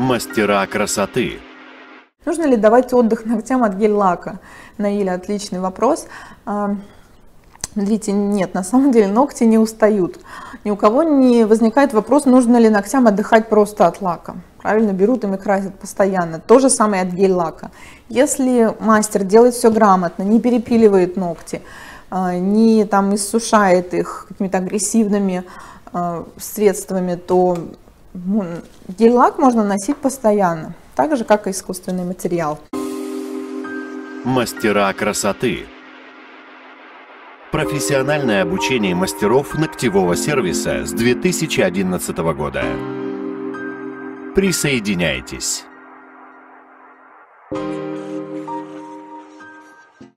Мастера красоты. Нужно ли давать отдых ногтям от гель-лака? Наиля, отличный вопрос. А, Смотрите, нет, на самом деле ногти не устают. Ни у кого не возникает вопрос, нужно ли ногтям отдыхать просто от лака. Правильно, берут им и красят постоянно. То же самое от гель-лака. Если мастер делает все грамотно, не перепиливает ногти, а, не там иссушает их какими-то агрессивными а, средствами, то Гель-лак можно носить постоянно, так же, как и искусственный материал. Мастера красоты. Профессиональное обучение мастеров ногтевого сервиса с 2011 года. Присоединяйтесь.